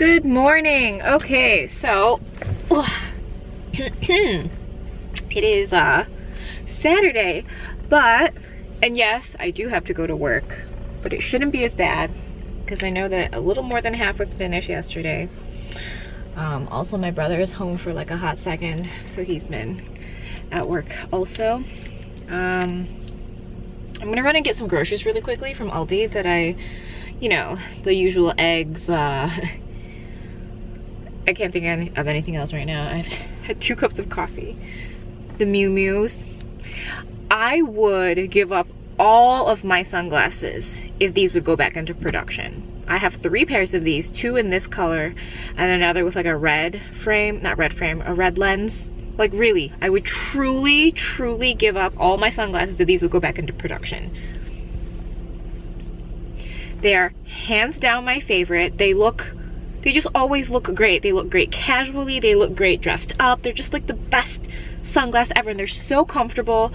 Good morning. Okay, so it is uh Saturday, but and yes, I do have to go to work, but it shouldn't be as bad because I know that a little more than half was finished yesterday. Um, also, my brother is home for like a hot second, so he's been at work also. Um, I'm gonna run and get some groceries really quickly from Aldi that I, you know, the usual eggs, uh, I can't think of anything else right now. I've had two cups of coffee. The Miu Miu's. I would give up all of my sunglasses if these would go back into production. I have three pairs of these, two in this color and another with like a red frame, not red frame, a red lens. Like really, I would truly, truly give up all my sunglasses if these would go back into production. They are hands down my favorite. They look they just always look great. They look great casually, they look great dressed up. They're just like the best sunglasses ever and they're so comfortable.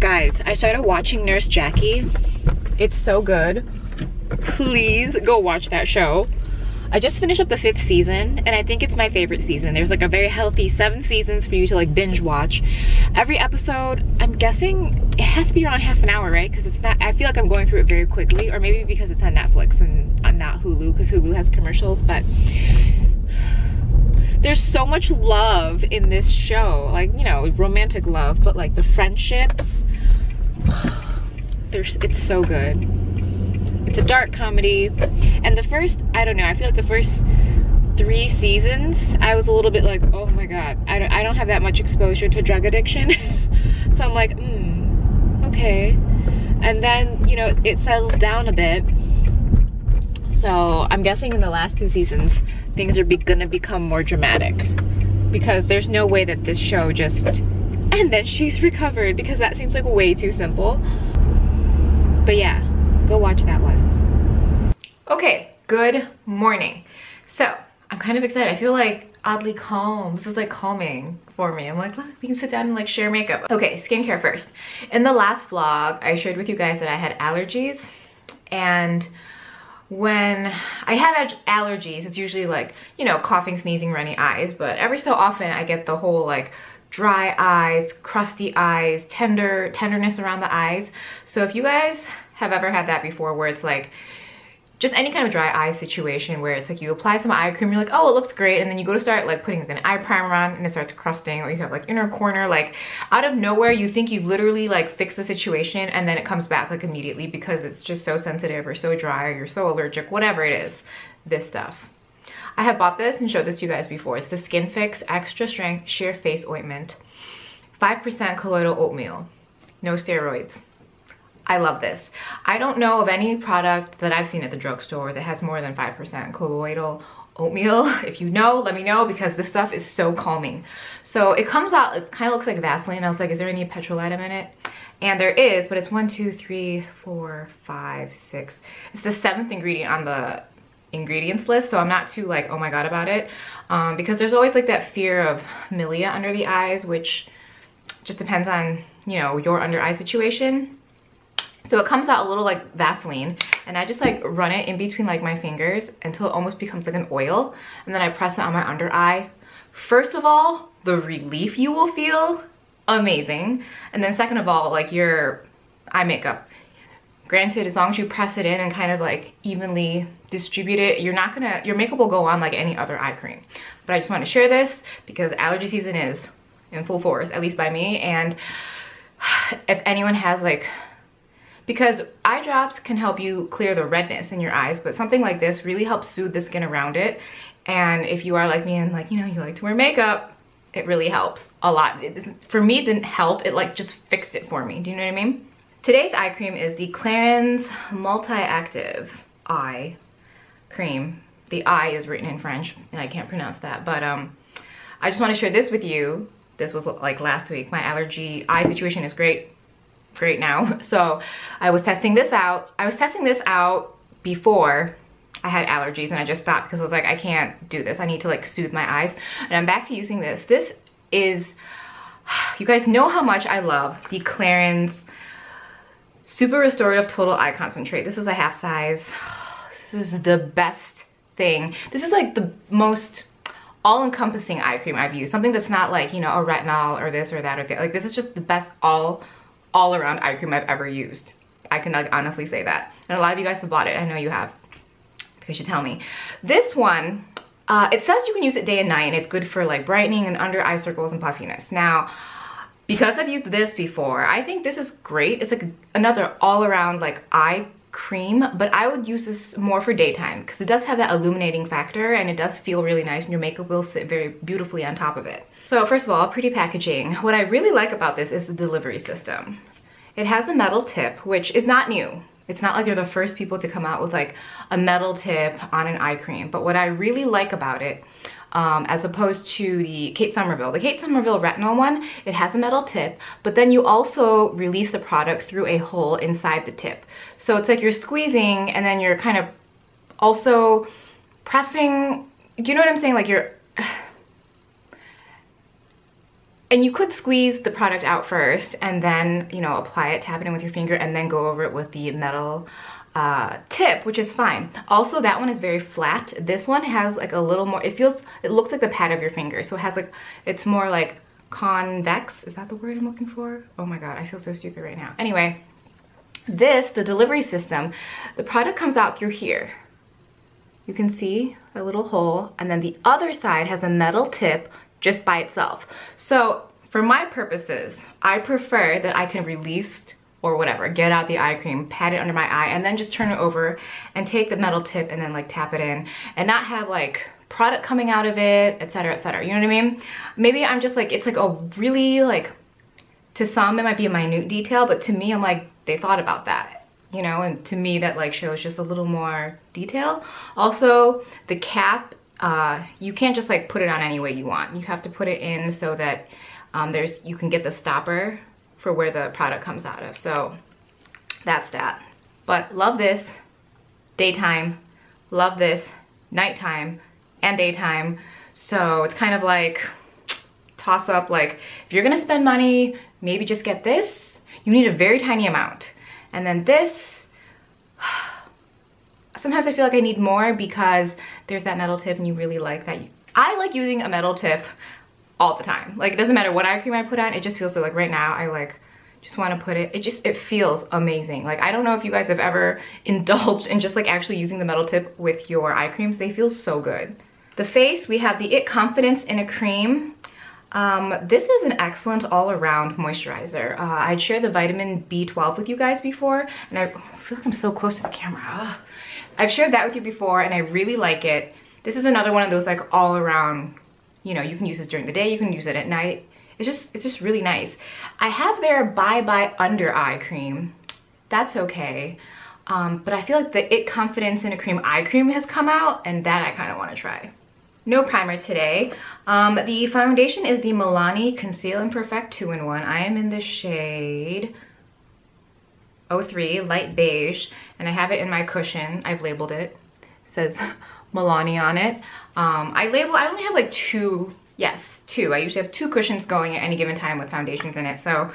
Guys, I started watching Nurse Jackie. It's so good. Please go watch that show. I just finished up the fifth season and I think it's my favorite season. There's like a very healthy seven seasons for you to like binge watch. Every episode, I'm guessing it has to be around half an hour, right? Because it's not, I feel like I'm going through it very quickly or maybe because it's on Netflix and uh, not Hulu because Hulu has commercials, but there's so much love in this show. Like, you know, romantic love, but like the friendships, there's, it's so good. It's a dark comedy. And the first, I don't know, I feel like the first three seasons, I was a little bit like, oh my God, I don't, I don't have that much exposure to drug addiction. so I'm like, hmm, okay. And then, you know, it settles down a bit. So I'm guessing in the last two seasons, things are be gonna become more dramatic because there's no way that this show just, and then she's recovered because that seems like way too simple. But yeah, go watch that one. Okay, good morning. So, I'm kind of excited. I feel like oddly calm. This is like calming for me. I'm like, look, we can sit down and like share makeup. Okay, skincare first. In the last vlog, I shared with you guys that I had allergies and when I have allergies, it's usually like, you know, coughing, sneezing, runny eyes, but every so often I get the whole like dry eyes, crusty eyes, tender, tenderness around the eyes. So if you guys have ever had that before where it's like just any kind of dry eye situation where it's like you apply some eye cream, you're like, oh, it looks great. And then you go to start like putting like an eye primer on and it starts crusting or you have like inner corner, like out of nowhere, you think you've literally like fixed the situation and then it comes back like immediately because it's just so sensitive or so dry or you're so allergic, whatever it is, this stuff. I have bought this and showed this to you guys before. It's the Skinfix Extra Strength Sheer Face Ointment. 5% colloidal oatmeal, no steroids. I love this. I don't know of any product that I've seen at the drugstore that has more than 5% colloidal oatmeal. If you know, let me know because this stuff is so calming. So it comes out, it kind of looks like Vaseline. I was like, is there any petrolatum in it? And there is, but it's one, two, three, four, five, six. It's the seventh ingredient on the ingredients list, so I'm not too like, oh my god about it. Um, because there's always like that fear of milia under the eyes, which just depends on, you know, your under eye situation. So it comes out a little like Vaseline and I just like run it in between like my fingers until it almost becomes like an oil and then I press it on my under eye. First of all, the relief you will feel, amazing. And then second of all, like your eye makeup. Granted, as long as you press it in and kind of like evenly distribute it, you're not gonna, your makeup will go on like any other eye cream. But I just want to share this because allergy season is in full force, at least by me. And if anyone has like because eye drops can help you clear the redness in your eyes, but something like this really helps soothe the skin around it. And if you are like me and like, you know, you like to wear makeup, it really helps a lot. It, for me, it didn't help. It like just fixed it for me. Do you know what I mean? Today's eye cream is the Clarins Multi-Active Eye Cream. The eye is written in French and I can't pronounce that, but um, I just want to share this with you. This was like last week. My allergy eye situation is great great now. So I was testing this out. I was testing this out before I had allergies and I just stopped because I was like, I can't do this. I need to like soothe my eyes. And I'm back to using this. This is, you guys know how much I love the Clarins Super Restorative Total Eye Concentrate. This is a half size. This is the best thing. This is like the most all-encompassing eye cream I've used. Something that's not like, you know, a retinol or this or that or that. Like this is just the best all all around eye cream I've ever used. I can like, honestly say that. And a lot of you guys have bought it. I know you have because you tell me. This one, uh, it says you can use it day and night and it's good for like brightening and under eye circles and puffiness. Now, because I've used this before, I think this is great. It's like another all around like eye cream, but I would use this more for daytime because it does have that illuminating factor and it does feel really nice and your makeup will sit very beautifully on top of it. So first of all, pretty packaging. What I really like about this is the delivery system. It has a metal tip, which is not new. It's not like they're the first people to come out with like a metal tip on an eye cream. But what I really like about it um, as opposed to the Kate Somerville. The Kate Somerville retinol one, it has a metal tip, but then you also release the product through a hole inside the tip. So it's like you're squeezing and then you're kind of also pressing, do you know what I'm saying? Like you're, and you could squeeze the product out first and then, you know, apply it, tap it in with your finger and then go over it with the metal uh, tip, which is fine. Also, that one is very flat. This one has like a little more, it feels, it looks like the pad of your finger. So it has like, it's more like convex. Is that the word I'm looking for? Oh my God, I feel so stupid right now. Anyway, this, the delivery system, the product comes out through here. You can see a little hole and then the other side has a metal tip just by itself. So for my purposes, I prefer that I can release or whatever, get out the eye cream, pat it under my eye, and then just turn it over and take the metal tip and then like tap it in and not have like product coming out of it, etc, etc. You know what I mean? Maybe I'm just like, it's like a really like, to some it might be a minute detail, but to me I'm like, they thought about that, you know? And to me that like shows just a little more detail. Also, the cap, uh, you can't just like put it on any way you want. You have to put it in so that um, there's, you can get the stopper for where the product comes out of. So that's that. But love this daytime, love this nighttime and daytime. So it's kind of like toss up like if you're gonna spend money, maybe just get this. You need a very tiny amount. And then this, sometimes I feel like I need more because there's that metal tip and you really like that. I like using a metal tip all the time. Like it doesn't matter what eye cream I put on, it just feels so like right now I like just want to put it, it just, it feels amazing. Like I don't know if you guys have ever indulged in just like actually using the metal tip with your eye creams. They feel so good. The face, we have the IT Confidence in a Cream. Um, this is an excellent all-around moisturizer. Uh, I'd shared the vitamin B12 with you guys before, and I feel like I'm so close to the camera. Ugh. I've shared that with you before, and I really like it. This is another one of those like all-around you know, you can use this during the day, you can use it at night. It's just, it's just really nice. I have their Bye Bye Under Eye Cream. That's okay. Um, but I feel like the IT Confidence in a Cream Eye Cream has come out and that I kind of want to try. No primer today. Um, the foundation is the Milani Conceal and Perfect 2-in-1. I am in the shade 03 Light Beige and I have it in my cushion. I've labeled it. it says Milani on it. Um, I label, I only have like two, yes, two. I usually have two cushions going at any given time with foundations in it. So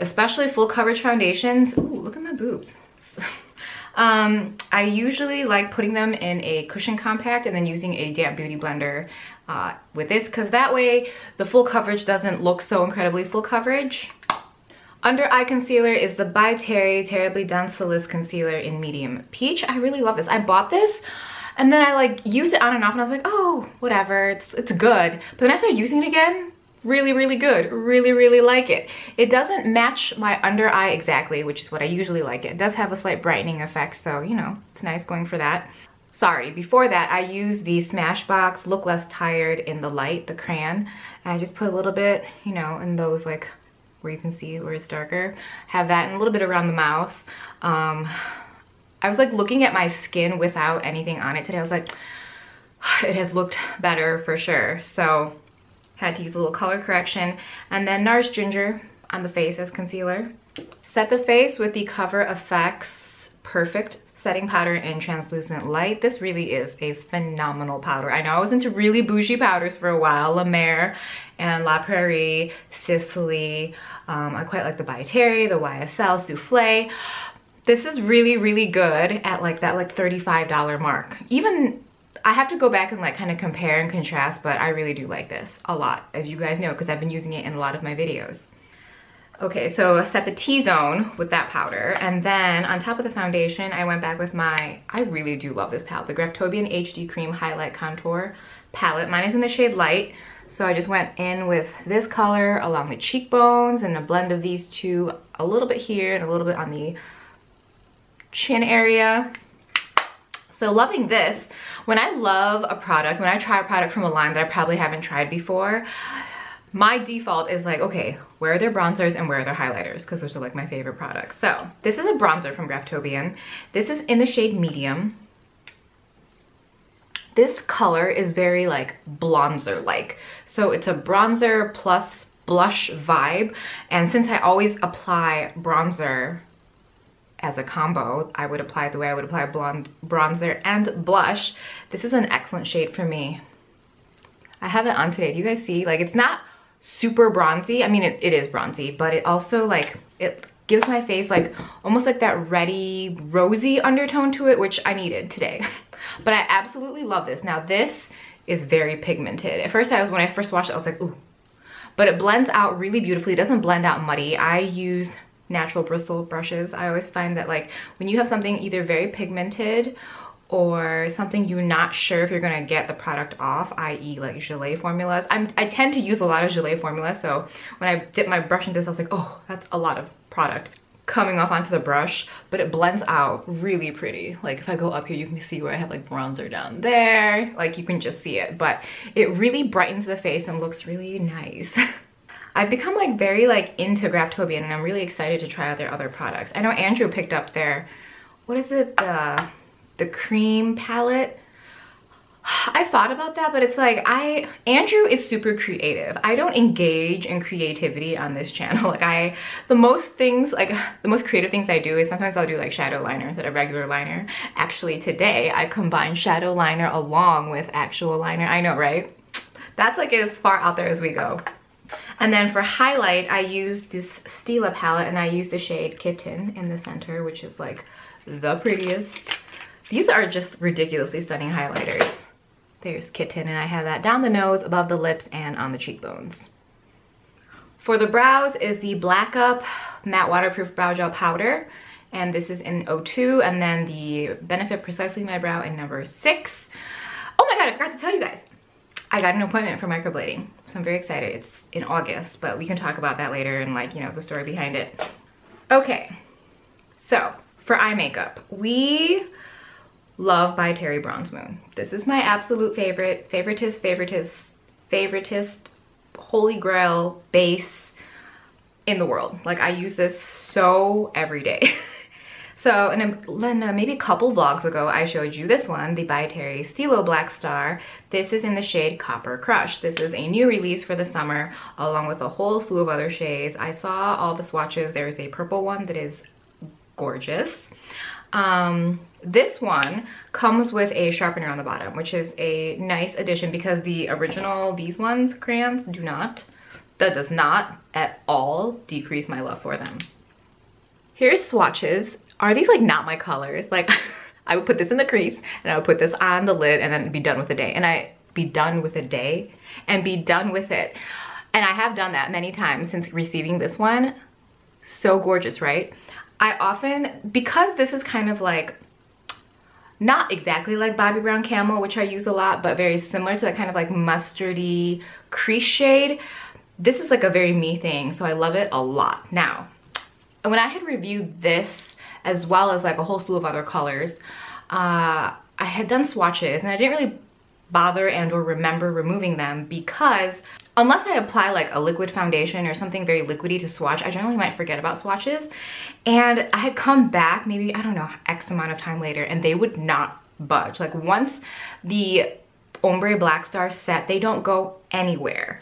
especially full coverage foundations, ooh, look at my boobs. um, I usually like putting them in a cushion compact and then using a damp beauty blender uh, with this because that way the full coverage doesn't look so incredibly full coverage. Under eye concealer is the By Terry Terrybly Densiliss Concealer in Medium Peach. I really love this. I bought this and then I like use it on and off and I was like, oh, whatever, it's, it's good. But then I started using it again, really, really good. Really, really like it. It doesn't match my under eye exactly, which is what I usually like. It does have a slight brightening effect, so you know, it's nice going for that. Sorry, before that, I used the Smashbox Look Less Tired in the Light, the crayon. And I just put a little bit, you know, in those like, where you can see where it's darker. Have that and a little bit around the mouth. Um, I was like looking at my skin without anything on it today. I was like, it has looked better for sure. So had to use a little color correction. And then NARS Ginger on the face as concealer. Set the face with the Cover FX Perfect setting powder in translucent light. This really is a phenomenal powder. I know I was into really bougie powders for a while, La Mer and La Prairie, Sisley. Um, I quite like the Terry, the YSL Souffle. This is really, really good at like that like $35 mark. Even I have to go back and like kind of compare and contrast, but I really do like this a lot, as you guys know, because I've been using it in a lot of my videos. Okay, so I set the T-zone with that powder, and then on top of the foundation, I went back with my, I really do love this palette, the Graftobian HD Cream Highlight Contour palette. Mine is in the shade Light, so I just went in with this color along the cheekbones and a blend of these two, a little bit here and a little bit on the chin area. So loving this. When I love a product, when I try a product from a line that I probably haven't tried before, my default is like, okay, where are their bronzers and where are their highlighters? Because those are like my favorite products. So this is a bronzer from Graftobian. This is in the shade medium. This color is very like bronzer-like. So it's a bronzer plus blush vibe. And since I always apply bronzer as a combo, I would apply the way I would apply blonde bronzer and blush. This is an excellent shade for me. I have it on today. Do you guys see? Like it's not super bronzy. I mean, it, it is bronzy, but it also like, it gives my face like almost like that ready rosy undertone to it, which I needed today. but I absolutely love this. Now this is very pigmented. At first I was, when I first watched it, I was like, ooh. But it blends out really beautifully. It doesn't blend out muddy. I used natural bristle brushes. I always find that like when you have something either very pigmented or something you're not sure if you're gonna get the product off, i.e. like Gelée formulas. I'm, I tend to use a lot of Gelée formulas, so when I dip my brush into this, I was like, oh, that's a lot of product coming off onto the brush, but it blends out really pretty. Like if I go up here, you can see where I have like bronzer down there. Like you can just see it, but it really brightens the face and looks really nice. I've become like very like into Graftobian and I'm really excited to try out their other products. I know Andrew picked up their, what is it, the, the cream palette. I thought about that, but it's like, I, Andrew is super creative. I don't engage in creativity on this channel. Like I, the most things, like the most creative things I do is sometimes I'll do like shadow liner instead of regular liner. Actually today, I combined shadow liner along with actual liner. I know, right? That's like as far out there as we go. And then for highlight, I used this Stila palette and I used the shade Kitten in the center, which is like the prettiest. These are just ridiculously stunning highlighters. There's Kitten and I have that down the nose, above the lips, and on the cheekbones. For the brows is the Blackup Matte Waterproof Brow Gel Powder. And this is in 02. And then the Benefit Precisely My Brow in number 6. Oh my god, I forgot to tell you guys. I got an appointment for microblading. So I'm very excited. It's in August, but we can talk about that later and like, you know, the story behind it. Okay, so for eye makeup, we love by Terry Bronze Moon. This is my absolute favorite, favoritist, favoritist, favoritist, holy grail base in the world. Like I use this so every day. So, and then uh, maybe a couple vlogs ago, I showed you this one, the By Terry Stylo Blackstar. This is in the shade Copper Crush. This is a new release for the summer, along with a whole slew of other shades. I saw all the swatches. There's a purple one that is gorgeous. Um, this one comes with a sharpener on the bottom, which is a nice addition because the original, these ones, crayons, do not. That does not at all decrease my love for them. Here's swatches are these like not my colors? Like I would put this in the crease and I would put this on the lid and then be done with the day. And I be done with a day and be done with it. And I have done that many times since receiving this one. So gorgeous, right? I often, because this is kind of like, not exactly like Bobbi Brown Camel, which I use a lot, but very similar to that kind of like mustardy crease shade. This is like a very me thing, so I love it a lot. Now, when I had reviewed this as well as like a whole slew of other colors. Uh, I had done swatches and I didn't really bother and or remember removing them because unless I apply like a liquid foundation or something very liquidy to swatch, I generally might forget about swatches. And I had come back maybe, I don't know, X amount of time later and they would not budge. Like once the ombre Blackstar set, they don't go anywhere.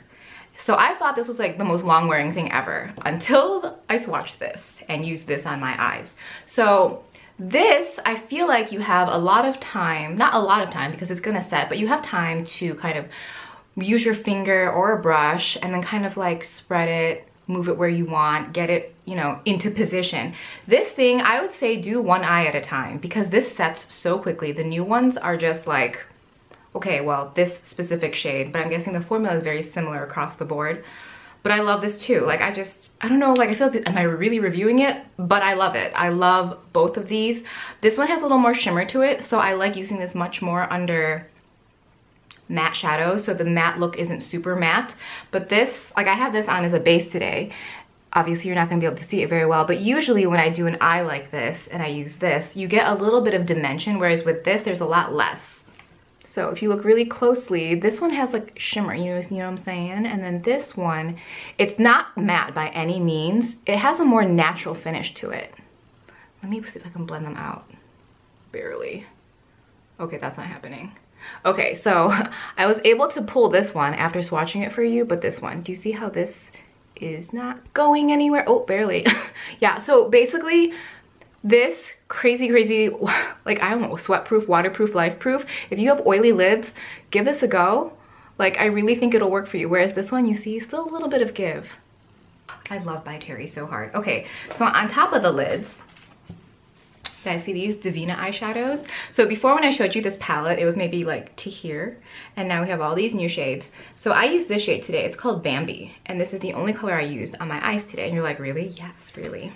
So I thought this was like the most long wearing thing ever until I swatched this and used this on my eyes. So this, I feel like you have a lot of time, not a lot of time because it's gonna set, but you have time to kind of use your finger or a brush and then kind of like spread it, move it where you want, get it, you know, into position. This thing, I would say do one eye at a time because this sets so quickly. The new ones are just like, okay, well, this specific shade, but I'm guessing the formula is very similar across the board. But I love this too. Like I just, I don't know, like I feel like, am I really reviewing it? But I love it. I love both of these. This one has a little more shimmer to it, so I like using this much more under matte shadows so the matte look isn't super matte. But this like i have this on as a base today. Obviously you're not going to be able to see it very well but usually when i do an eye like this and i use this you get a little bit of dimension whereas with this there's a lot less. So if you look really closely this one has like shimmer you know, you know what i'm saying? And then this one it's not matte by any means. It has a more natural finish to it. Let me see if i can blend them out. Barely. Okay that's not happening Okay, so I was able to pull this one after swatching it for you, but this one, do you see how this is not going anywhere? Oh, barely. yeah, so basically this crazy, crazy, like I don't know, sweat proof, waterproof, life proof. If you have oily lids, give this a go. Like I really think it'll work for you. Whereas this one, you see, still a little bit of give. I love By Terry so hard. Okay, so on top of the lids, guys see these Devinah eyeshadows? So before when I showed you this palette, it was maybe like to here. And now we have all these new shades. So I use this shade today. It's called Bambi. And this is the only color I used on my eyes today. And you're like, really? Yes, really.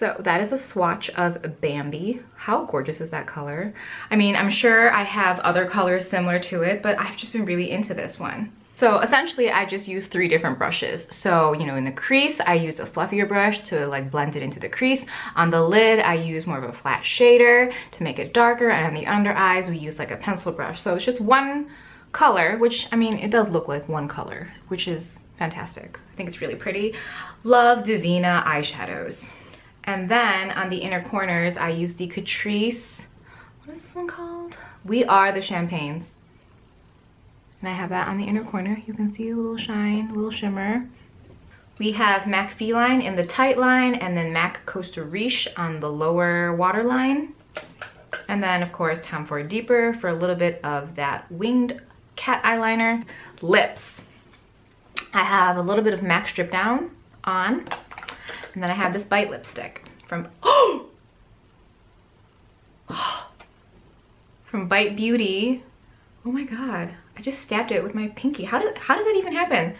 So that is a swatch of Bambi. How gorgeous is that color? I mean, I'm sure I have other colors similar to it, but I've just been really into this one. So essentially I just use three different brushes. So, you know, in the crease, I use a fluffier brush to like blend it into the crease. On the lid, I use more of a flat shader to make it darker. And on the under eyes, we use like a pencil brush. So it's just one color, which I mean, it does look like one color, which is fantastic. I think it's really pretty. Love Devinah eyeshadows. And then on the inner corners, I use the Catrice, what is this one called? We Are the Champagnes. And I have that on the inner corner. You can see a little shine, a little shimmer. We have MAC Feline in the tight line and then MAC Costa Riche on the lower waterline. And then of course Tom Ford Deeper for a little bit of that winged cat eyeliner. Lips. I have a little bit of MAC Stripdown on. And then I have this Bite lipstick from, oh! from Bite Beauty. Oh my God. I just stabbed it with my pinky. How does, how does that even happen?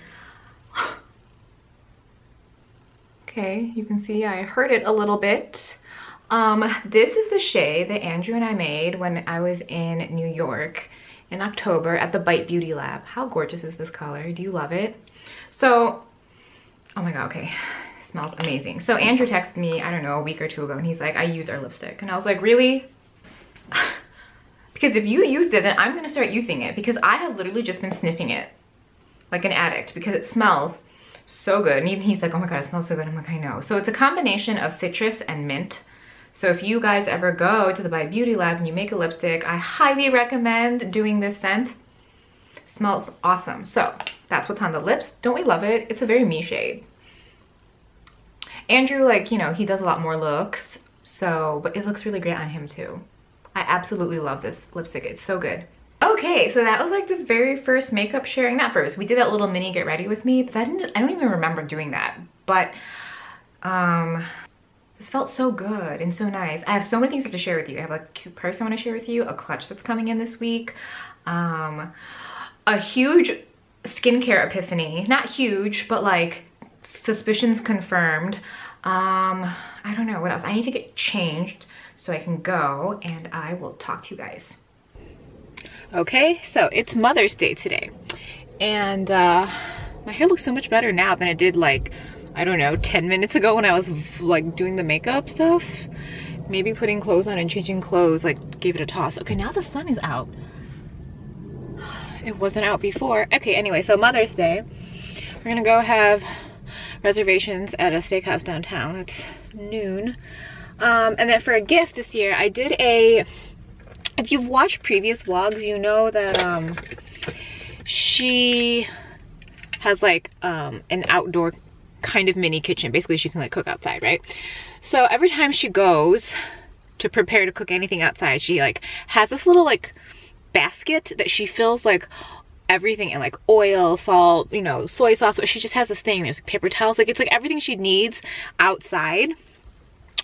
okay, you can see I hurt it a little bit. Um, this is the shade that Andrew and I made when I was in New York in October at the Bite Beauty Lab. How gorgeous is this color? Do you love it? So, oh my god, okay. It smells amazing. So Andrew texted me, I don't know, a week or two ago, and he's like, I used our lipstick. And I was like, really? Because if you used it, then I'm gonna start using it because I have literally just been sniffing it like an addict because it smells so good. And even he's like, oh my God, it smells so good. I'm like, I know. So it's a combination of citrus and mint. So if you guys ever go to the Bite Beauty Lab and you make a lipstick, I highly recommend doing this scent. Smells awesome. So that's what's on the lips. Don't we love it? It's a very me shade. Andrew, like, you know, he does a lot more looks. So, but it looks really great on him too. I absolutely love this lipstick. It's so good. Okay, so that was like the very first makeup sharing. Not first, we did that little mini get ready with me, but that didn't, I don't even remember doing that. But um, this felt so good and so nice. I have so many things to share with you. I have a cute purse I want to share with you, a clutch that's coming in this week, um, a huge skincare epiphany. Not huge, but like suspicions confirmed. Um, I don't know what else. I need to get changed so I can go and I will talk to you guys. Okay, so it's Mother's Day today. And uh, my hair looks so much better now than it did like, I don't know, 10 minutes ago when I was like doing the makeup stuff. Maybe putting clothes on and changing clothes like gave it a toss. Okay, now the sun is out. It wasn't out before. Okay, anyway, so Mother's Day. We're gonna go have reservations at a steakhouse downtown. It's noon. Um, and then for a gift this year, I did a, if you've watched previous vlogs, you know that um, she has like um, an outdoor kind of mini kitchen. Basically, she can like cook outside, right? So every time she goes to prepare to cook anything outside, she like has this little like basket that she fills like everything in like oil, salt, you know, soy sauce. But she just has this thing. There's like paper towels. Like it's like everything she needs outside.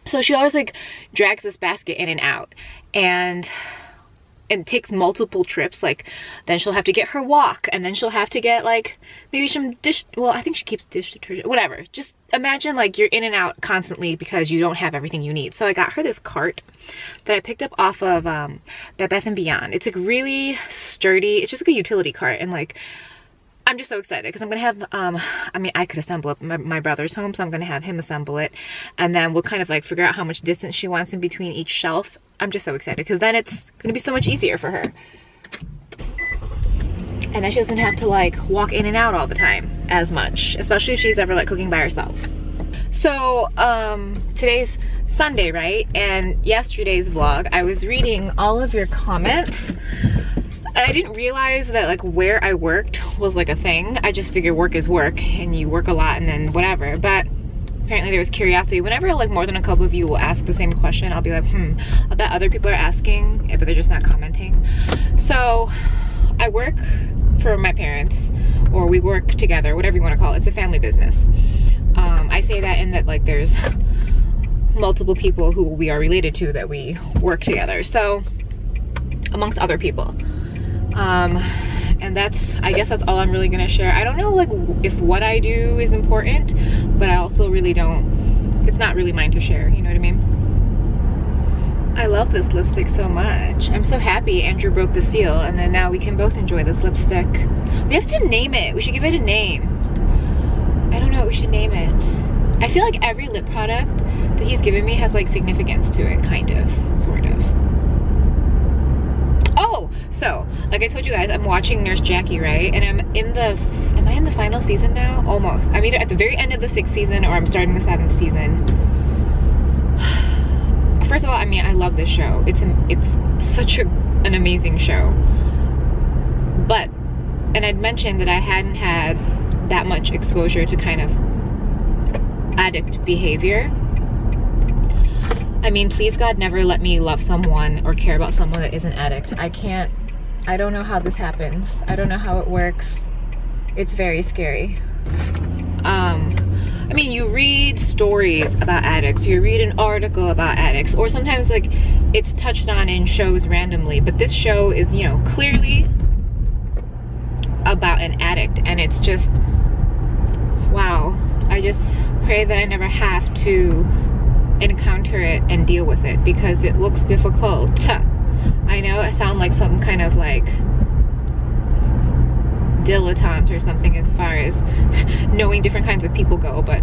So she always like drags this basket in and out. And and takes multiple trips like then she'll have to get her walk and then she'll have to get like maybe some dish well i think she keeps dish detergent whatever. Just imagine like you're in and out constantly because you don't have everything you need. So i got her this cart that i picked up off of um Bed Bath and Beyond. It's like really sturdy. It's just like a utility cart and like I'm just so excited because I'm gonna have, um, I mean, I could assemble it. My, my, brother's home, so I'm gonna have him assemble it. And then we'll kind of like figure out how much distance she wants in between each shelf. I'm just so excited because then it's gonna be so much easier for her. And then she doesn't have to like walk in and out all the time as much, especially if she's ever like cooking by herself. So, um, today's Sunday, right? And yesterday's vlog, I was reading all of your comments I didn't realize that like where I worked was like a thing. I just figured work is work and you work a lot and then whatever. But apparently there was curiosity. Whenever like more than a couple of you will ask the same question, I'll be like, hmm, I bet other people are asking, but they're just not commenting. So I work for my parents or we work together, whatever you want to call it. It's a family business. Um, I say that in that like there's multiple people who we are related to that we work together. So amongst other people um and that's i guess that's all i'm really gonna share. I don't know like if what i do is important but i also really don't it's not really mine to share you know what i mean? I love this lipstick so much. I'm so happy andrew broke the seal and then now we can both enjoy this lipstick. We have to name it. We should give it a name. I don't know what we should name it. I feel like every lip product that he's given me has like significance to it kind of sort of so like I told you guys, I'm watching Nurse Jackie, right? And I'm in the, am I in the final season now? Almost. I'm either at the very end of the sixth season or I'm starting the seventh season. First of all, I mean, I love this show. It's it's such a, an amazing show. But, and I'd mentioned that I hadn't had that much exposure to kind of addict behavior I mean, please God, never let me love someone or care about someone that is an addict. I can't, I don't know how this happens. I don't know how it works. It's very scary. Um, I mean, you read stories about addicts, you read an article about addicts, or sometimes like it's touched on in shows randomly, but this show is, you know, clearly about an addict and it's just, wow. I just pray that I never have to encounter it and deal with it because it looks difficult. I know I sound like some kind of like dilettante or something as far as knowing different kinds of people go, but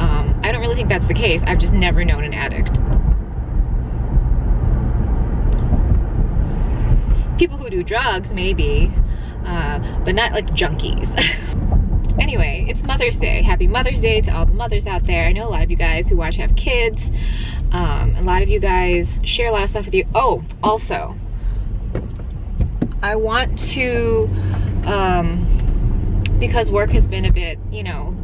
um, I don't really think that's the case. I've just never known an addict. People who do drugs, maybe, uh, but not like junkies. anyway, it's Mother's Day. Happy Mother's Day to all the mothers out there. I know a lot of you guys who watch have kids. Um, a lot of you guys share a lot of stuff with you. Oh, also, I want to, um, because work has been a bit, you know,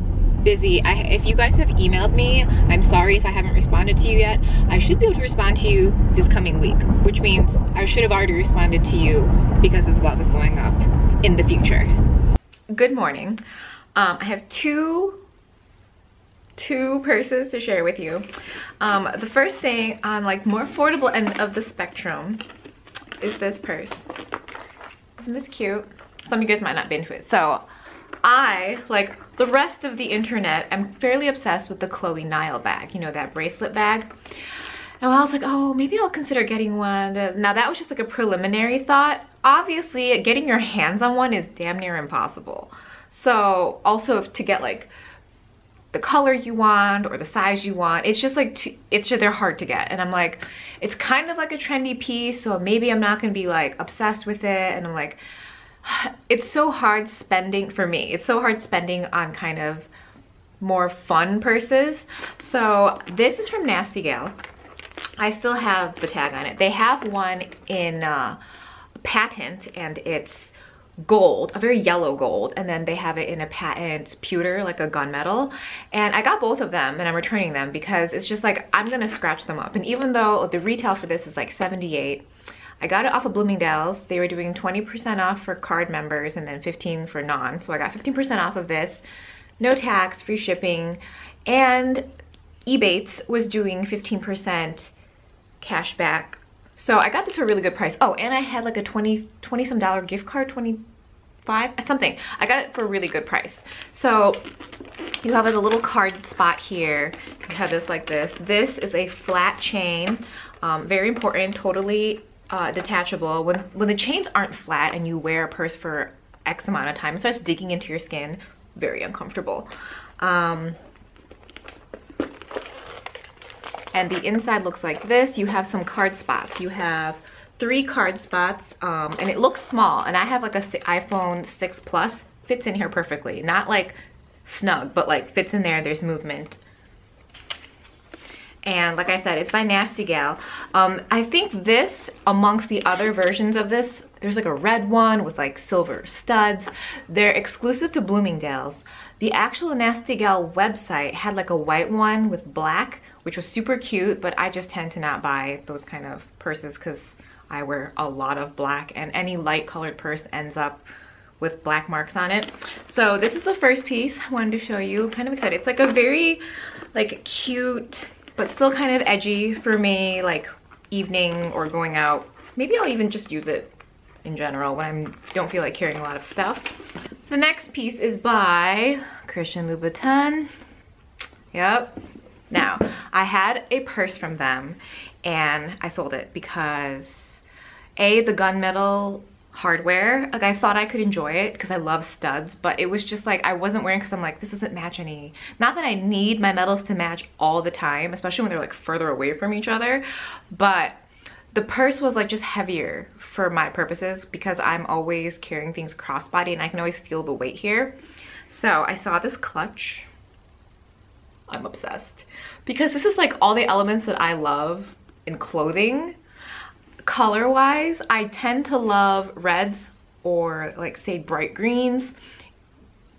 busy. I, if you guys have emailed me, I'm sorry if I haven't responded to you yet. I should be able to respond to you this coming week, which means I should have already responded to you because this vlog is going up in the future. Good morning. Um, I have two two purses to share with you. Um, the first thing on like more affordable end of the spectrum is this purse. Isn't this cute? Some of you guys might not be into it. So I, like the rest of the internet, I'm fairly obsessed with the Chloe Nile bag. You know, that bracelet bag. And I was like, oh, maybe I'll consider getting one. Now that was just like a preliminary thought. Obviously, getting your hands on one is damn near impossible. So also to get like the color you want or the size you want, it's just like, too, it's just, they're hard to get. And I'm like, it's kind of like a trendy piece, so maybe I'm not gonna be like obsessed with it. And I'm like, it's so hard spending, for me, it's so hard spending on kind of more fun purses. So this is from Nasty Gal. I still have the tag on it. They have one in uh, patent and it's gold, a very yellow gold, and then they have it in a patent pewter, like a gunmetal. And I got both of them and I'm returning them because it's just like, I'm gonna scratch them up. And even though the retail for this is like 78, I got it off of Bloomingdale's. They were doing 20% off for card members and then 15 for non. So I got 15% off of this. No tax, free shipping. And Ebates was doing 15% cash back. So I got this for a really good price. Oh, and I had like a 20, 20 some dollar gift card, 25, something. I got it for a really good price. So you have like a little card spot here. You have this like this. This is a flat chain. Um, very important, totally uh, detachable. When, when the chains aren't flat and you wear a purse for X amount of time, it starts digging into your skin. Very uncomfortable. Um, and the inside looks like this. You have some card spots. You have three card spots um, and it looks small. And I have like a iPhone 6 Plus, fits in here perfectly. Not like snug, but like fits in there, there's movement. And like I said, it's by Nasty Gal. Um, I think this, amongst the other versions of this, there's like a red one with like silver studs. They're exclusive to Bloomingdale's. The actual Nasty Gal website had like a white one with black, which was super cute, but I just tend to not buy those kind of purses because I wear a lot of black and any light colored purse ends up with black marks on it. So this is the first piece I wanted to show you. Kind of excited. It's like a very like cute, but still kind of edgy for me, like evening or going out. Maybe I'll even just use it in general when I don't feel like carrying a lot of stuff. The next piece is by Christian Louboutin. Yep. Now, I had a purse from them and I sold it because A, the gunmetal hardware. Like I thought I could enjoy it because I love studs, but it was just like I wasn't wearing because I'm like, this doesn't match any. Not that I need my metals to match all the time, especially when they're like further away from each other, but the purse was like just heavier for my purposes because I'm always carrying things crossbody and I can always feel the weight here. So I saw this clutch. I'm obsessed because this is like all the elements that I love in clothing. Color wise i tend to love reds or like say bright greens.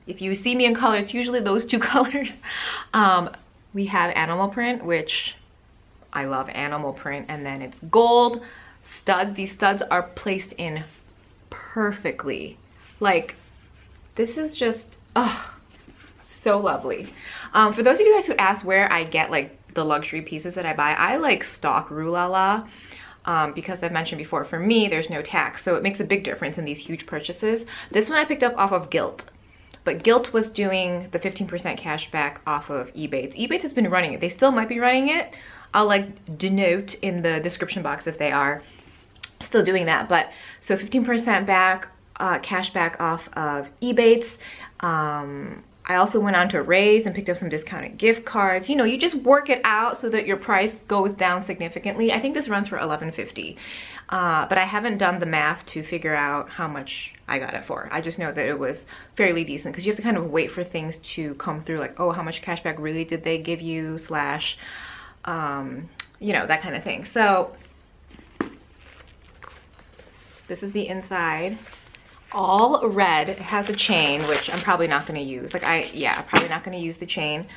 If you see me in color it's usually those two colors. Um, we have animal print which i love animal print and then it's gold. Studs these studs are placed in perfectly. Like this is just oh so lovely um, for those of you guys who ask where i get like the luxury pieces that i buy i like stock Rue La La um, because I've mentioned before, for me, there's no tax. So it makes a big difference in these huge purchases. This one I picked up off of Gilt. But Gilt was doing the 15% cash back off of Ebates. Ebates has been running it. They still might be running it. I'll like denote in the description box if they are still doing that. But so 15% back, uh, cash back off of Ebates. Um, I also went on to Raise and picked up some discounted gift cards. You know, you just work it out so that your price goes down significantly. I think this runs for $11.50. Uh, but I haven't done the math to figure out how much I got it for. I just know that it was fairly decent because you have to kind of wait for things to come through like, oh, how much cashback really did they give you slash, um, you know, that kind of thing. So this is the inside all red. It has a chain, which I'm probably not gonna use. Like I, yeah, probably not gonna use the chain.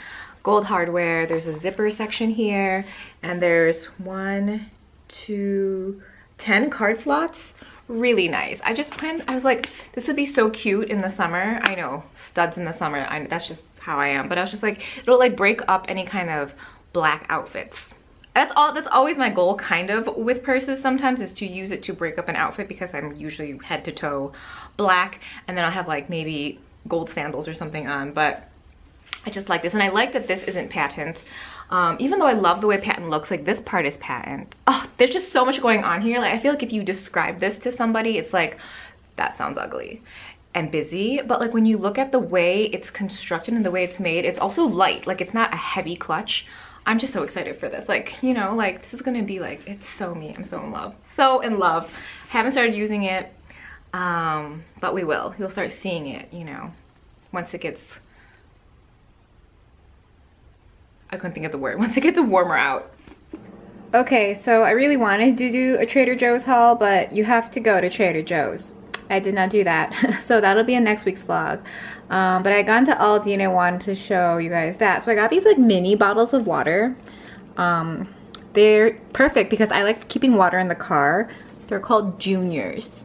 Gold hardware, there's a zipper section here, and there's one, two, ten card slots. Really nice. I just planned, I was like, this would be so cute in the summer. I know, studs in the summer, I, that's just how I am. But I was just like, it'll like break up any kind of black outfits that's all that's always my goal kind of with purses sometimes is to use it to break up an outfit because i'm usually head to toe black and then i'll have like maybe gold sandals or something on but i just like this and i like that this isn't patent um, even though i love the way patent looks like this part is patent oh there's just so much going on here like i feel like if you describe this to somebody it's like that sounds ugly and busy but like when you look at the way it's constructed and the way it's made it's also light like it's not a heavy clutch I'm just so excited for this. Like, you know, like this is gonna be like, it's so me. I'm so in love. So in love. Haven't started using it, um, but we will. You'll start seeing it, you know, once it gets, I couldn't think of the word, once it gets warmer out. Okay, so I really wanted to do a Trader Joe's haul, but you have to go to Trader Joe's. I did not do that. so that'll be in next week's vlog. Um, but I got into Aldi and I wanted to show you guys that. So I got these like mini bottles of water. Um, they're perfect because I like keeping water in the car. They're called Juniors.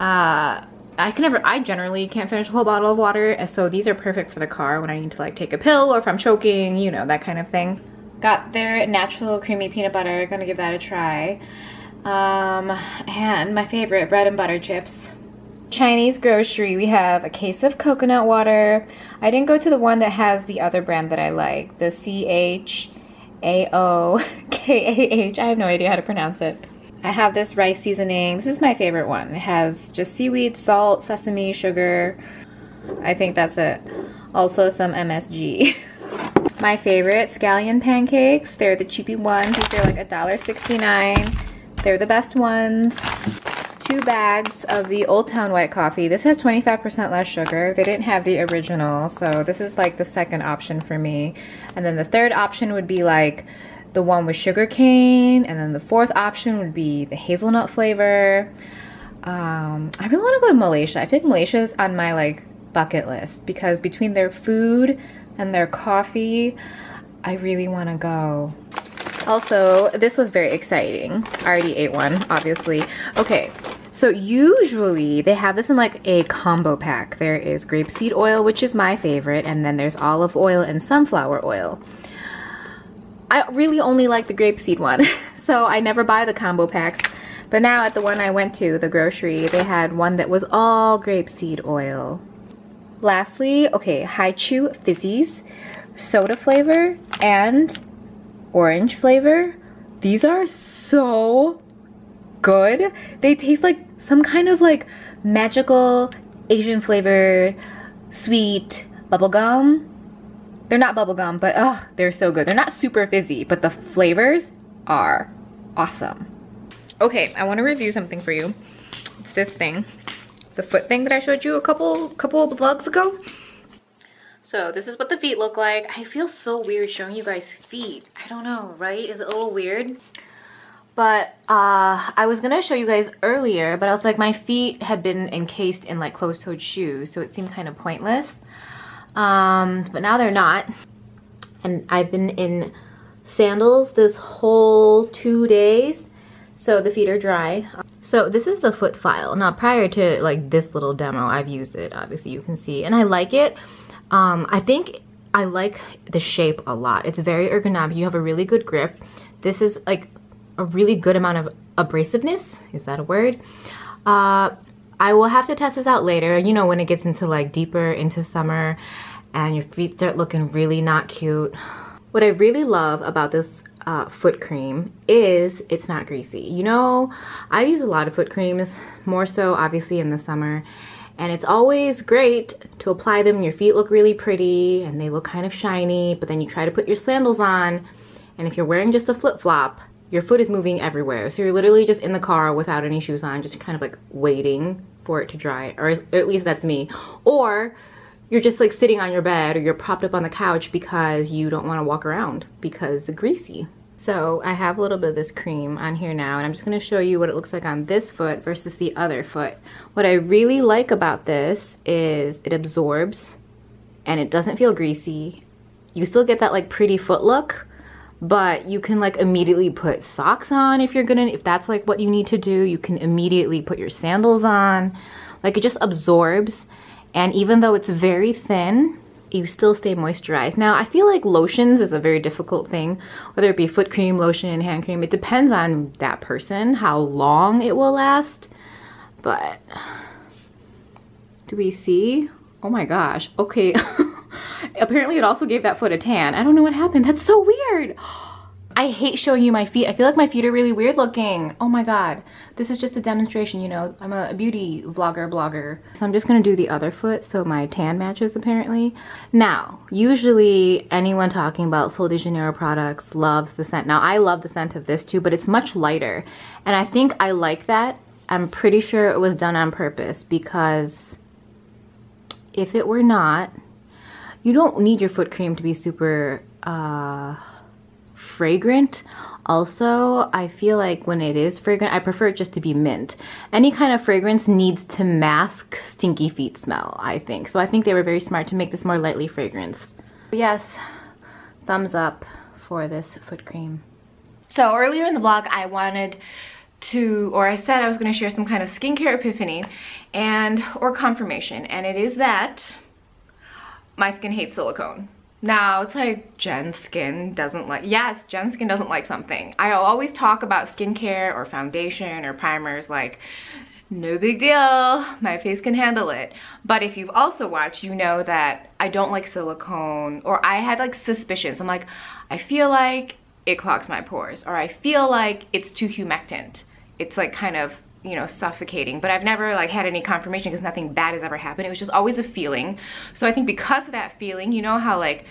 Uh, I can never, I generally can't finish a whole bottle of water, so these are perfect for the car when I need to like take a pill or if I'm choking, you know, that kind of thing. Got their natural creamy peanut butter, gonna give that a try. Um, and my favorite, bread and butter chips. Chinese grocery, we have a case of coconut water. I didn't go to the one that has the other brand that I like, the C-H-A-O-K-A-H. I have no idea how to pronounce it. I have this rice seasoning. This is my favorite one. It has just seaweed, salt, sesame, sugar. I think that's it. Also some MSG. my favorite, scallion pancakes. They're the cheapy ones. These are like $1.69. They're the best ones. Two bags of the Old Town White Coffee. This has 25% less sugar. They didn't have the original, so this is like the second option for me. And then the third option would be like the one with sugar cane, and then the fourth option would be the hazelnut flavor. Um, I really want to go to Malaysia. I think Malaysia is on my like bucket list because between their food and their coffee, I really want to go. Also, this was very exciting. I already ate one, obviously. Okay, so usually they have this in like a combo pack. There is grapeseed oil, which is my favorite, and then there's olive oil and sunflower oil. I really only like the grapeseed one, so I never buy the combo packs. But now at the one I went to, the grocery, they had one that was all grapeseed oil. Lastly, okay, Hi-Chew Fizzies, soda flavor, and orange flavor. These are so good. They taste like some kind of like magical Asian flavor, sweet bubblegum they're not bubblegum, but oh, they're so good. They're not super fizzy, but the flavors are awesome. Okay, I want to review something for you. It's this thing. The foot thing that I showed you a couple couple of vlogs ago. So this is what the feet look like. I feel so weird showing you guys feet. I don't know, right? Is it a little weird? But uh, I was gonna show you guys earlier, but I was like, my feet had been encased in like closed-toed shoes, so it seemed kind of pointless. Um, but now they're not. And I've been in sandals this whole two days. So the feet are dry. So this is the foot file. Now prior to like this little demo, I've used it, obviously you can see. And I like it. Um, I think I like the shape a lot. It's very ergonomic. You have a really good grip. This is like a really good amount of abrasiveness. Is that a word? Uh, I will have to test this out later, you know, when it gets into like deeper into summer and your feet start looking really not cute. What I really love about this uh, foot cream is it's not greasy. You know, I use a lot of foot creams, more so obviously in the summer, and it's always great to apply them your feet look really pretty and they look kind of shiny, but then you try to put your sandals on, and if you're wearing just a flip-flop, your foot is moving everywhere. So you're literally just in the car without any shoes on, just kind of like waiting for it to dry, or at least that's me. Or you're just like sitting on your bed or you're propped up on the couch because you don't want to walk around because it's greasy. So I have a little bit of this cream on here now and I'm just going to show you what it looks like on this foot versus the other foot. What I really like about this is it absorbs and it doesn't feel greasy. You still get that like pretty foot look, but you can like immediately put socks on if you're gonna, if that's like what you need to do. You can immediately put your sandals on. Like it just absorbs and even though it's very thin, you still stay moisturized. Now, I feel like lotions is a very difficult thing, whether it be foot cream, lotion, hand cream. It depends on that person, how long it will last. But do we see? Oh my gosh. Okay. Apparently it also gave that foot a tan. I don't know what happened. That's so weird. I hate showing you my feet. I feel like my feet are really weird looking. Oh my god. This is just a demonstration, you know. I'm a beauty vlogger, blogger. So I'm just gonna do the other foot so my tan matches apparently. Now, usually anyone talking about Sol de Janeiro products loves the scent. Now I love the scent of this too, but it's much lighter. And I think I like that. I'm pretty sure it was done on purpose because if it were not, you don't need your foot cream to be super, uh, fragrant. Also, I feel like when it is fragrant, I prefer it just to be mint. Any kind of fragrance needs to mask stinky feet smell, I think. So I think they were very smart to make this more lightly fragranced. Yes, thumbs up for this foot cream. So earlier in the vlog, I wanted to, or I said I was gonna share some kind of skincare epiphany and, or confirmation, and it is that my skin hates silicone. Now, it's like Jen's skin doesn't like, yes, Jen's skin doesn't like something. I always talk about skincare or foundation or primers like, no big deal, my face can handle it. But if you've also watched, you know that I don't like silicone or I had like suspicions. I'm like, I feel like it clogs my pores or I feel like it's too humectant. It's like kind of you know suffocating. But i've never like had any confirmation because nothing bad has ever happened. It was just always a feeling. So i think because of that feeling you know how like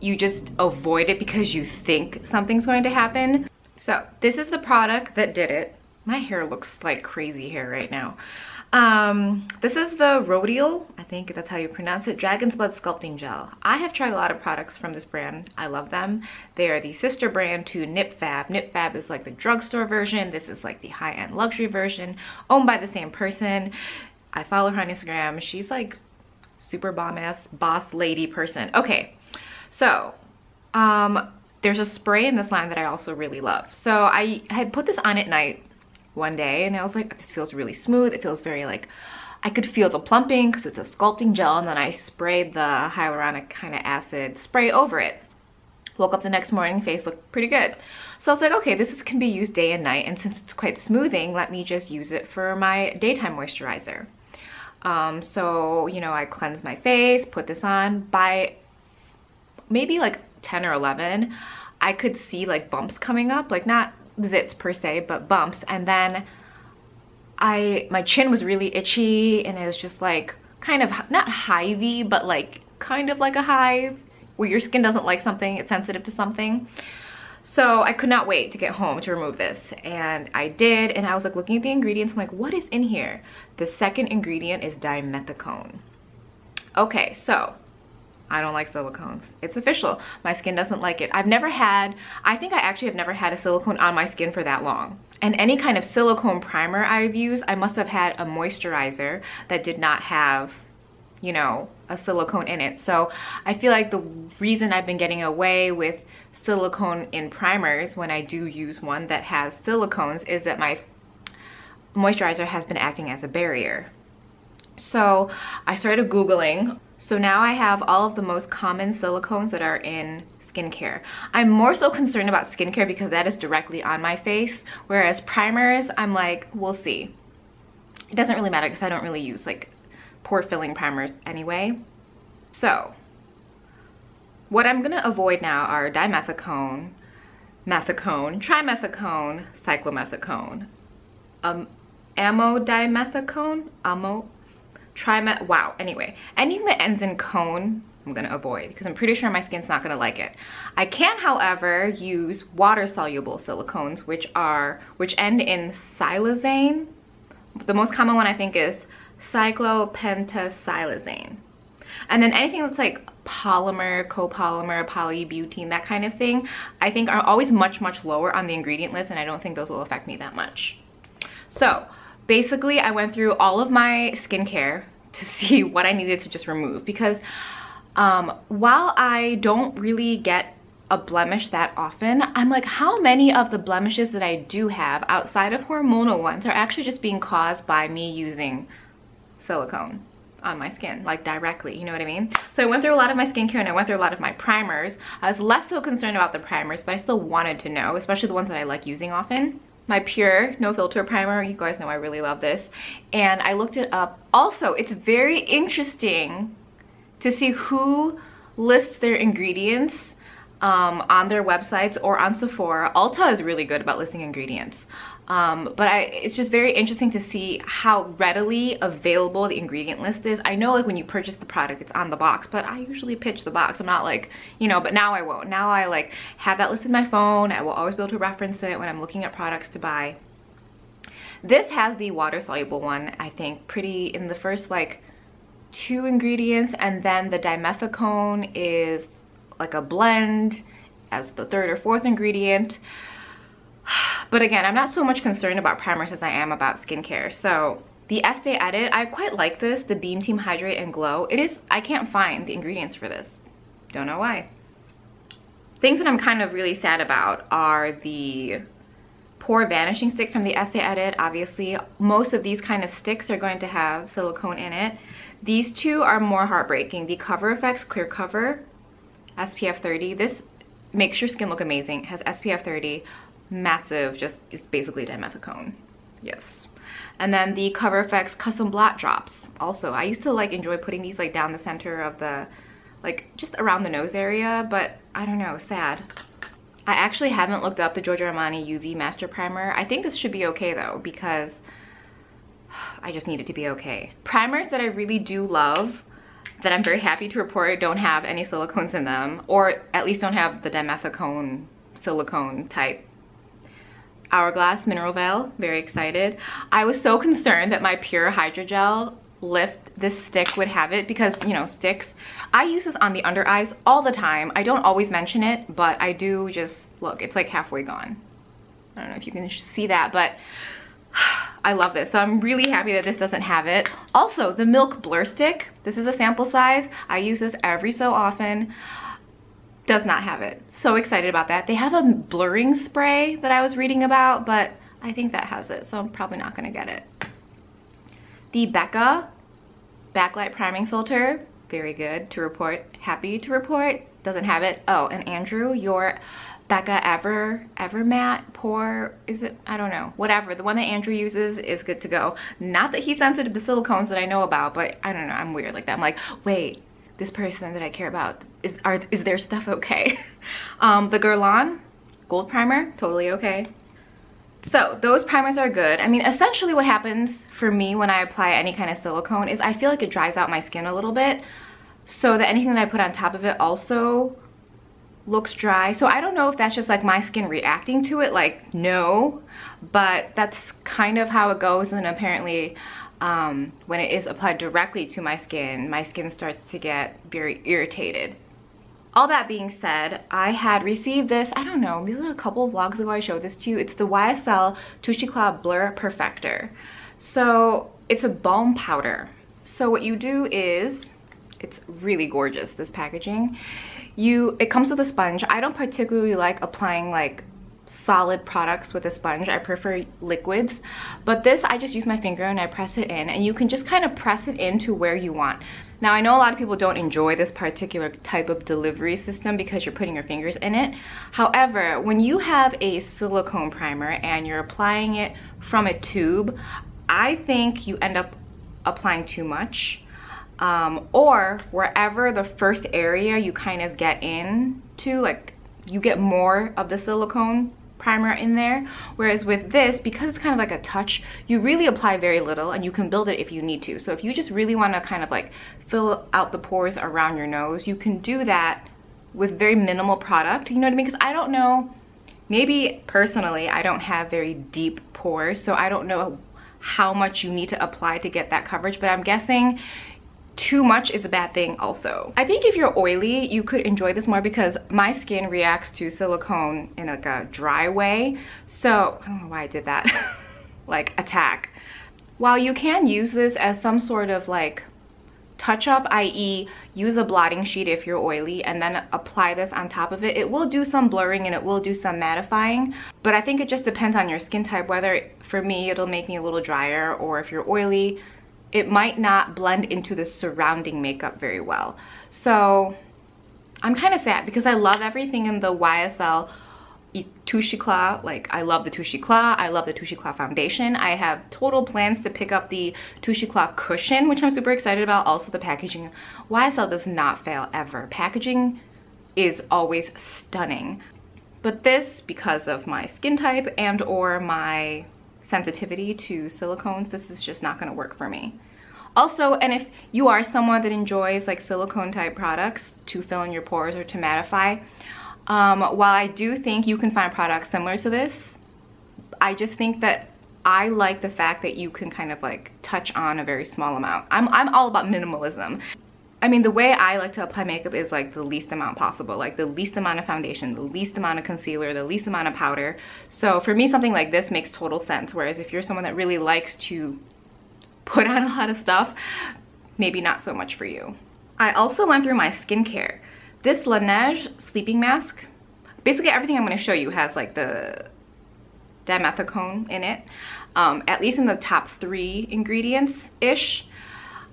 you just avoid it because you think something's going to happen? So this is the product that did it. My hair looks like crazy hair right now um, this is the Rodial, I think that's how you pronounce it, Dragon's Blood Sculpting Gel. I have tried a lot of products from this brand. I love them. They are the sister brand to NipFab. NipFab is like the drugstore version. This is like the high-end luxury version, owned by the same person. I follow her on Instagram. She's like super bomb-ass boss lady person. Okay, so um, there's a spray in this line that I also really love. So I had put this on at night one day and I was like, this feels really smooth. It feels very like, I could feel the plumping because it's a sculpting gel and then I sprayed the hyaluronic kind of acid spray over it. Woke up the next morning, face looked pretty good. So I was like, okay, this is, can be used day and night and since it's quite smoothing, let me just use it for my daytime moisturizer. Um, so, you know, I cleanse my face, put this on. By maybe like 10 or 11, I could see like bumps coming up, like not zits per se, but bumps. And then I, my chin was really itchy and it was just like kind of, not hivey, but like kind of like a hive where your skin doesn't like something, it's sensitive to something. So I could not wait to get home to remove this and I did and I was like looking at the ingredients I'm like what is in here? The second ingredient is dimethicone. Okay, so I don't like silicones. It's official. My skin doesn't like it. I've never had, I think I actually have never had a silicone on my skin for that long. And any kind of silicone primer I've used, I must have had a moisturizer that did not have, you know, a silicone in it. So I feel like the reason I've been getting away with silicone in primers when I do use one that has silicones is that my moisturizer has been acting as a barrier. So I started Googling so now I have all of the most common silicones that are in skincare. I'm more so concerned about skincare because that is directly on my face, whereas primers, I'm like, we'll see. It doesn't really matter because I don't really use like pore filling primers anyway. So what I'm gonna avoid now are dimethicone, methicone, trimethicone, cyclomethicone, um, amodimethicone, amo, Trimet, wow, anyway, anything that ends in cone, I'm gonna avoid because I'm pretty sure my skin's not gonna like it. I can, however, use water-soluble silicones, which are, which end in siloxane. The most common one I think is cyclopentasiloxane. And then anything that's like polymer, copolymer, polybutene, that kind of thing, I think are always much, much lower on the ingredient list and I don't think those will affect me that much. So basically I went through all of my skincare to see what I needed to just remove because um, while I don't really get a blemish that often, I'm like, how many of the blemishes that I do have outside of hormonal ones are actually just being caused by me using silicone on my skin, like directly, you know what I mean? So I went through a lot of my skincare and I went through a lot of my primers. I was less so concerned about the primers, but I still wanted to know, especially the ones that I like using often my Pure No Filter Primer. You guys know I really love this. And I looked it up. Also, it's very interesting to see who lists their ingredients um, on their websites or on Sephora. Ulta is really good about listing ingredients. Um, but I, it's just very interesting to see how readily available the ingredient list is. I know like when you purchase the product, it's on the box, but I usually pitch the box. I'm not like, you know, but now I won't. Now I like have that list in my phone. I will always be able to reference it when I'm looking at products to buy. This has the water soluble one, I think, pretty in the first like two ingredients. And then the dimethicone is like a blend as the third or fourth ingredient. But again, I'm not so much concerned about primers as I am about skincare. So the Estee Edit, I quite like this, the Beam Team Hydrate and Glow. It is, I can't find the ingredients for this. Don't know why. Things that I'm kind of really sad about are the pore vanishing stick from the Estee Edit. Obviously, most of these kind of sticks are going to have silicone in it. These two are more heartbreaking. The Cover FX Clear Cover SPF 30. This makes your skin look amazing. Has SPF 30, massive, just it's basically dimethicone. Yes. And then the Cover FX Custom Blot Drops. Also, I used to like enjoy putting these like down the center of the, like just around the nose area, but I don't know, sad. I actually haven't looked up the Giorgio Armani UV Master Primer. I think this should be okay though because I just need it to be okay. Primers that I really do love that I'm very happy to report don't have any silicones in them or at least don't have the dimethicone silicone type. Hourglass Mineral Veil, very excited. I was so concerned that my Pure Hydrogel lift this stick would have it because you know sticks i use this on the under eyes all the time. I don't always mention it but i do just look it's like halfway gone. I don't know if you can see that but i love this. So i'm really happy that this doesn't have it. Also the milk blur stick. This is a sample size. I use this every so often does not have it so excited about that they have a blurring spray that i was reading about but i think that has it so i'm probably not gonna get it the Becca Backlight Priming Filter, very good to report. Happy to report, doesn't have it. Oh, and Andrew, your Becca Ever, Ever Matte Pore, is it? I don't know. Whatever, the one that Andrew uses is good to go. Not that he's sensitive to silicones that I know about, but I don't know, I'm weird like that. I'm like, wait, this person that I care about, is, are, is their stuff okay? um, the Guerlain Gold Primer, totally okay. So those primers are good. I mean, essentially what happens for me when I apply any kind of silicone is I feel like it dries out my skin a little bit so that anything that I put on top of it also looks dry. So I don't know if that's just like my skin reacting to it, like no, but that's kind of how it goes and apparently um, when it is applied directly to my skin, my skin starts to get very irritated all that being said, I had received this, I don't know, maybe a couple of vlogs ago I showed this to you. It's the YSL Touche Éclat Blur Perfector. So it's a balm powder. So what you do is, it's really gorgeous, this packaging. You, it comes with a sponge. I don't particularly like applying like solid products with a sponge. I prefer liquids. But this, I just use my finger and I press it in. And you can just kind of press it into where you want. Now I know a lot of people don't enjoy this particular type of delivery system because you're putting your fingers in it. However, when you have a silicone primer and you're applying it from a tube, I think you end up applying too much. Um, or wherever the first area you kind of get into, like you get more of the silicone primer in there. Whereas with this, because it's kind of like a touch, you really apply very little and you can build it if you need to. So if you just really want to kind of like fill out the pores around your nose, you can do that with very minimal product. You know what I mean? Because I don't know, maybe personally, I don't have very deep pores, so I don't know how much you need to apply to get that coverage, but I'm guessing too much is a bad thing also. I think if you're oily, you could enjoy this more because my skin reacts to silicone in like a dry way. So I don't know why I did that, like attack. While you can use this as some sort of like touch up, i.e. use a blotting sheet if you're oily and then apply this on top of it. It will do some blurring and it will do some mattifying, but I think it just depends on your skin type, whether for me it'll make me a little drier or if you're oily, it might not blend into the surrounding makeup very well. So I'm kind of sad because I love everything in the YSL Touche Éclat. Like I love the Touche Éclat. I love the Touche Éclat foundation. I have total plans to pick up the Touche Éclat cushion, which I'm super excited about. Also the packaging. YSL does not fail ever. Packaging is always stunning. But this, because of my skin type and or my sensitivity to silicones, this is just not gonna work for me. Also, and if you are someone that enjoys like silicone type products to fill in your pores or to mattify, um, while I do think you can find products similar to this, I just think that I like the fact that you can kind of like touch on a very small amount. I'm, I'm all about minimalism. I mean, the way I like to apply makeup is like the least amount possible, like the least amount of foundation, the least amount of concealer, the least amount of powder. So for me, something like this makes total sense. Whereas if you're someone that really likes to put on a lot of stuff, maybe not so much for you. I also went through my skincare. This Laneige sleeping mask, basically everything I'm gonna show you has like the dimethicone in it, um, at least in the top three ingredients-ish.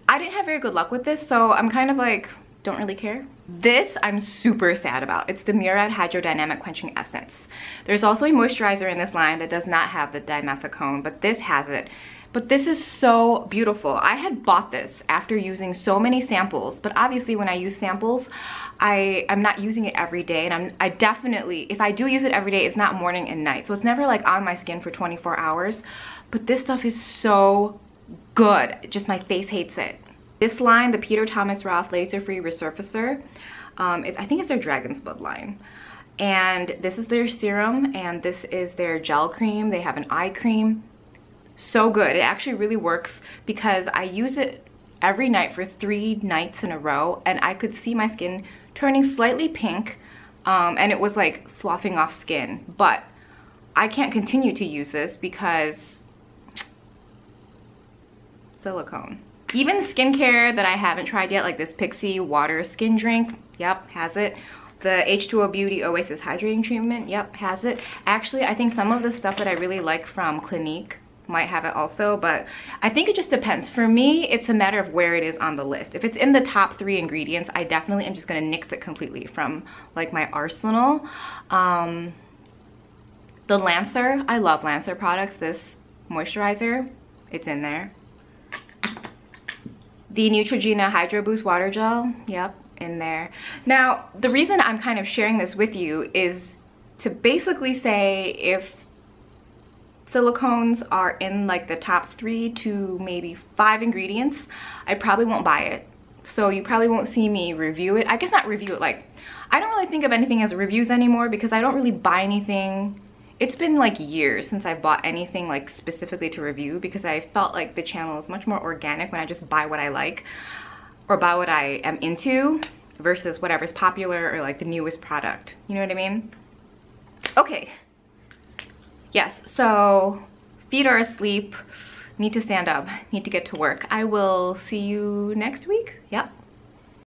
I didn't have very good luck with this, so I'm kind of like, don't really care. This I'm super sad about. It's the Murad Hydrodynamic Quenching Essence. There's also a moisturizer in this line that does not have the dimethicone, but this has it. But this is so beautiful. I had bought this after using so many samples, but obviously when I use samples, I, I'm not using it every day and I'm, I definitely, if I do use it every day, it's not morning and night. So it's never like on my skin for 24 hours, but this stuff is so good. Just my face hates it. This line, the Peter Thomas Roth Laser Free Resurfacer, um, I think it's their Dragon's Blood line. And this is their serum and this is their gel cream. They have an eye cream so good. It actually really works because I use it every night for three nights in a row and I could see my skin turning slightly pink um, and it was like sloughing off skin. But I can't continue to use this because silicone. Even skincare that I haven't tried yet, like this Pixi water skin drink, yep, has it. The H2O Beauty Oasis Hydrating Treatment, yep, has it. Actually, I think some of the stuff that I really like from Clinique might have it also but i think it just depends for me it's a matter of where it is on the list if it's in the top three ingredients i definitely am just going to nix it completely from like my arsenal um the lancer i love lancer products this moisturizer it's in there the neutrogena hydro boost water gel yep in there now the reason i'm kind of sharing this with you is to basically say if silicones are in like the top three to maybe five ingredients, I probably won't buy it. So you probably won't see me review it. I guess not review it, like, I don't really think of anything as reviews anymore because I don't really buy anything. It's been like years since I've bought anything like specifically to review because I felt like the channel is much more organic when I just buy what I like or buy what I am into versus whatever's popular or like the newest product. You know what I mean? Okay, yes, so feet are asleep, need to stand up, need to get to work. I will see you next week. Yep.